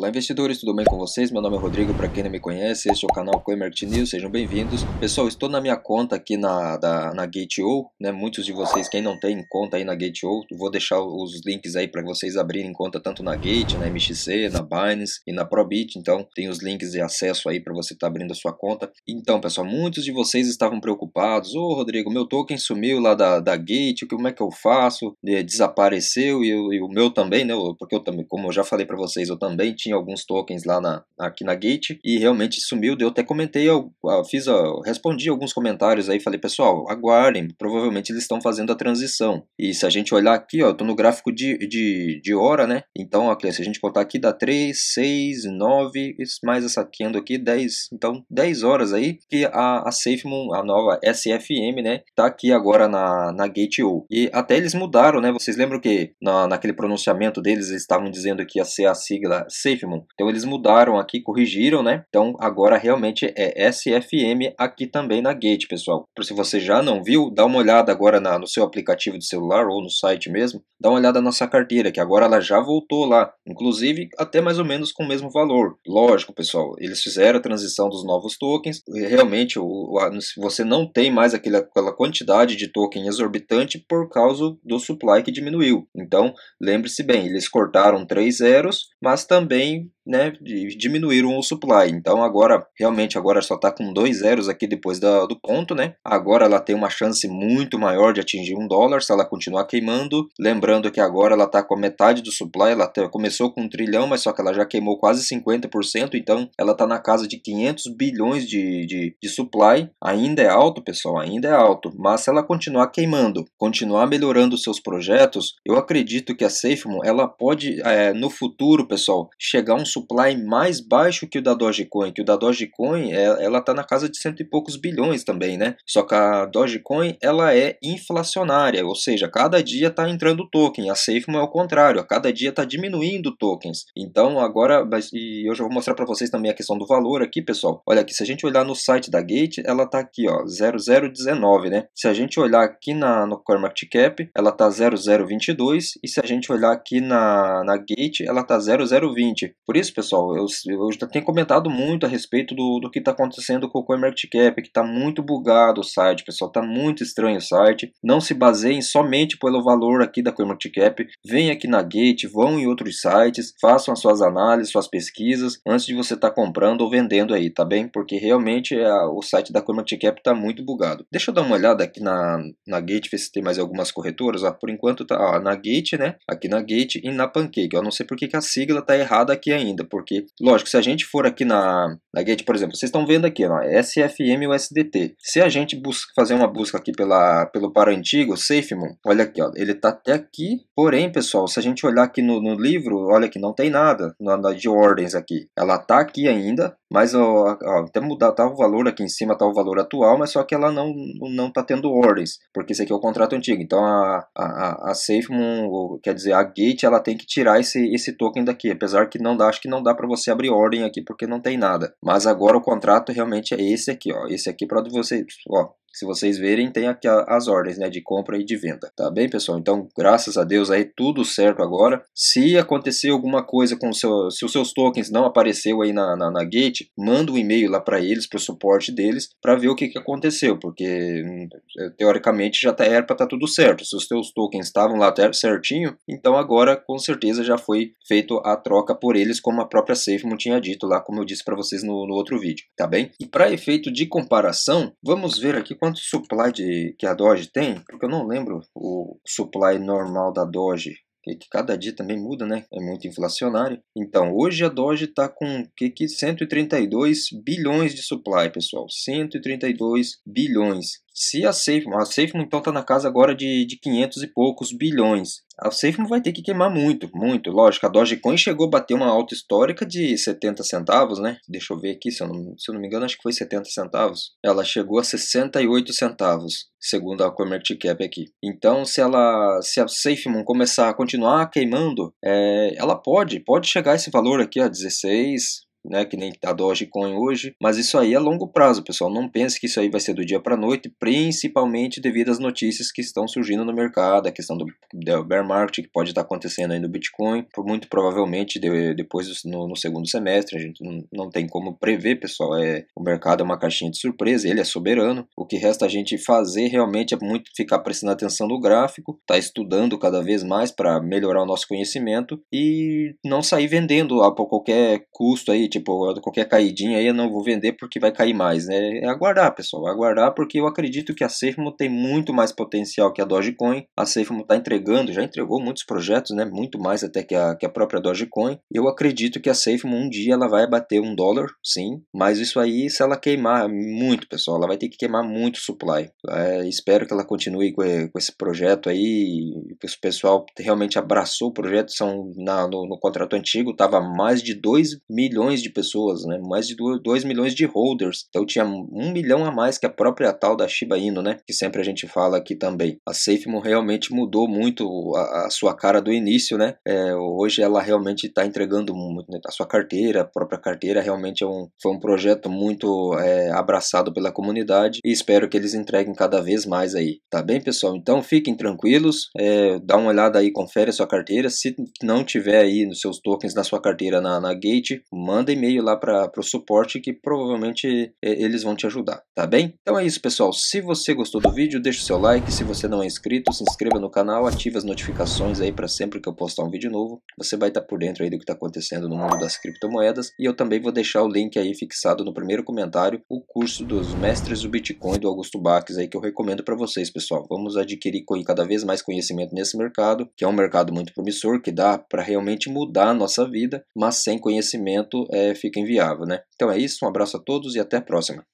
Olá investidores, tudo bem com vocês? Meu nome é Rodrigo, para quem não me conhece, este é o canal CoinMarket News, sejam bem-vindos. Pessoal, estou na minha conta aqui na, da, na Gate.io, né? muitos de vocês, quem não tem conta aí na Gate.io, vou deixar os links aí para vocês abrirem conta tanto na Gate, na MXC, na Binance e na Probit, então tem os links de acesso aí para você estar tá abrindo a sua conta. Então pessoal, muitos de vocês estavam preocupados, ô oh, Rodrigo, meu token sumiu lá da, da Gate, como é que eu faço? Desapareceu e, e o meu também, né? Porque eu também, como eu já falei para vocês, eu também tinha alguns tokens lá na, aqui na Gate e realmente sumiu. Eu até comentei, eu, eu fiz, eu respondi alguns comentários aí, falei, pessoal, aguardem, provavelmente eles estão fazendo a transição. E se a gente olhar aqui, ó, eu tô no gráfico de, de, de hora, né? Então, aqui, se a gente contar aqui, dá 3, 6, 9, mais essa candle aqui, 10. Então, 10 horas aí que a, a SafeMoon, a nova SFM, né, tá aqui agora na, na Gate.io. E até eles mudaram, né? Vocês lembram que na, naquele pronunciamento deles, eles estavam dizendo que ia ser a sigla SafeMoon. Então eles mudaram aqui, corrigiram, né? Então agora realmente é SFM aqui também na Gate, pessoal. Se você já não viu, dá uma olhada agora na, no seu aplicativo de celular ou no site mesmo. Dá uma olhada na nossa carteira, que agora ela já voltou lá. Inclusive até mais ou menos com o mesmo valor. Lógico, pessoal, eles fizeram a transição dos novos tokens. Realmente, o, o, você não tem mais aquele, aquela quantidade de token exorbitante por causa do supply que diminuiu. Então, lembre-se bem, eles cortaram três zeros, mas também name? Né, diminuíram o supply. Então agora, realmente, agora só está com dois zeros aqui depois do ponto, né? Agora ela tem uma chance muito maior de atingir um dólar se ela continuar queimando. Lembrando que agora ela está com a metade do supply, ela começou com um trilhão, mas só que ela já queimou quase 50%, então ela está na casa de 500 bilhões de, de, de supply. Ainda é alto, pessoal, ainda é alto, mas se ela continuar queimando, continuar melhorando seus projetos, eu acredito que a SafeMoon, ela pode, é, no futuro, pessoal, chegar a um supply mais baixo que o da Dogecoin, que o da Dogecoin é, ela está na casa de cento e poucos bilhões também, né? Só que a Dogecoin ela é inflacionária, ou seja, cada dia está entrando token. A SafeMoon é o contrário, a cada dia está diminuindo tokens. Então agora, e eu já vou mostrar para vocês também a questão do valor aqui, pessoal. Olha aqui, se a gente olhar no site da Gate, ela está aqui, ó, 0019, né? Se a gente olhar aqui na no CoinMarketCap, ela está 0022 e se a gente olhar aqui na, na Gate, ela está 0020. Por isso, pessoal, eu, eu já tenho comentado muito a respeito do, do que está acontecendo com o CoinMarketCap, que está muito bugado o site, pessoal, está muito estranho o site. Não se baseiem somente pelo valor aqui da CoinMarketCap. Vem aqui na Gate, vão em outros sites, façam as suas análises, suas pesquisas, antes de você estar tá comprando ou vendendo aí, tá bem? Porque realmente é, o site da CoinMarketCap está muito bugado. Deixa eu dar uma olhada aqui na, na Gate, ver se tem mais algumas corretoras. Ah, por enquanto tá ah, na Gate, né? Aqui na Gate e na Pancake. Eu não sei porque que a sigla está errada aqui ainda ainda, porque, lógico, se a gente for aqui na, na Gate, por exemplo, vocês estão vendo aqui, ó, SFM USDT. Se a gente busca, fazer uma busca aqui pela, pelo par antigo, SafeMoon, olha aqui, ó, ele tá até aqui, porém, pessoal, se a gente olhar aqui no, no livro, olha que não tem nada nada de ordens aqui. Ela tá aqui ainda, mas ó, ó, até mudar tá o valor aqui em cima, tá o valor atual, mas só que ela não não tá tendo ordens, porque esse aqui é o contrato antigo. Então a, a, a SafeMoon, quer dizer, a Gate, ela tem que tirar esse, esse token daqui, apesar que não dá, acho que não dá para você abrir ordem aqui porque não tem nada. Mas agora o contrato realmente é esse aqui, ó. Esse aqui para você, ó, se vocês verem, tem aqui as ordens né, de compra e de venda. Tá bem, pessoal? Então, graças a Deus aí, tudo certo agora. Se acontecer alguma coisa com o seu, se os seus tokens não apareceu aí na, na, na Gate, manda um e-mail lá para eles, para o suporte deles, para ver o que, que aconteceu, porque hum, teoricamente já tá, era para estar tá tudo certo. Se os seus tokens estavam lá certinho, então agora com certeza já foi feito a troca por eles, como a própria SafeMoon tinha dito lá, como eu disse para vocês no, no outro vídeo, tá bem? E para efeito de comparação, vamos ver aqui quanto supply de, que a Doge tem, porque eu não lembro o supply normal da Doge, que, que cada dia também muda, né? É muito inflacionário. Então, hoje a Doge está com que, que 132 bilhões de supply, pessoal. 132 bilhões. Se a SafeMoon, a SafeMoon então está na casa agora de, de 500 e poucos bilhões. A SafeMoon vai ter que queimar muito, muito. Lógico, a Dogecoin chegou a bater uma alta histórica de 70 centavos, né? Deixa eu ver aqui, se eu, não, se eu não me engano, acho que foi 70 centavos. Ela chegou a 68 centavos, segundo a CoinMarketCap aqui. Então, se ela, se a SafeMoon começar a continuar queimando, é, ela pode, pode chegar a esse valor aqui, a 16, né, que nem a Dogecoin hoje, mas isso aí é longo prazo, pessoal. Não pense que isso aí vai ser do dia para noite, principalmente devido às notícias que estão surgindo no mercado, a questão do, do bear market que pode estar acontecendo aí no Bitcoin, muito provavelmente de, depois no, no, segundo semestre, a gente não, não tem como prever, pessoal. É, o mercado é uma caixinha de surpresa, ele é soberano. O que resta a gente fazer realmente é muito ficar prestando atenção no gráfico, tá estudando cada vez mais para melhorar o nosso conhecimento e não sair vendendo a qualquer custo aí, tipo, qualquer caidinha aí eu não vou vender porque vai cair mais, né? É aguardar, pessoal, aguardar porque eu acredito que a SafeMo tem muito mais potencial que a Dogecoin. A SafeMo está entregando, já entregou muitos projetos, né? Muito mais até que a, que a própria Dogecoin. Eu acredito que a SafeMo um dia ela vai bater um dólar, sim, mas isso aí se ela queimar muito, pessoal, ela vai ter que queimar muito supply. É, espero que ela continue com, com esse projeto aí, que o pessoal realmente abraçou o projeto, são na, no, no contrato antigo tava mais de 2 milhões de pessoas, né? Mais de 2 milhões de holders. Então tinha um milhão a mais que a própria tal da Shiba Inu, né? Que sempre a gente fala aqui também. A SafeMo realmente mudou muito a, a sua cara do início, né? É, hoje ela realmente está entregando muito, né? a sua carteira, a própria carteira realmente é um, foi um projeto muito é, abraçado pela comunidade e espero que eles entreguem cada vez mais aí. Tá bem, pessoal? Então fiquem tranquilos, é, dá uma olhada aí, confere a sua carteira. Se não tiver aí nos seus tokens na sua carteira na, na Gate, manda e-mail lá para o suporte que provavelmente é, eles vão te ajudar, tá bem? Então é isso, pessoal. Se você gostou do vídeo, deixa o seu like. Se você não é inscrito, se inscreva no canal, ative as notificações aí para sempre que eu postar um vídeo novo. Você vai estar tá por dentro aí do que está acontecendo no mundo das criptomoedas. E eu também vou deixar o link aí fixado no primeiro comentário, o curso dos mestres do Bitcoin do Augusto Baques aí que eu recomendo para vocês, pessoal. Vamos adquirir cada vez mais conhecimento nesse mercado, que é um mercado muito promissor, que dá para realmente mudar a nossa vida, mas sem conhecimento é, fica inviável, né? Então é isso, um abraço a todos e até a próxima.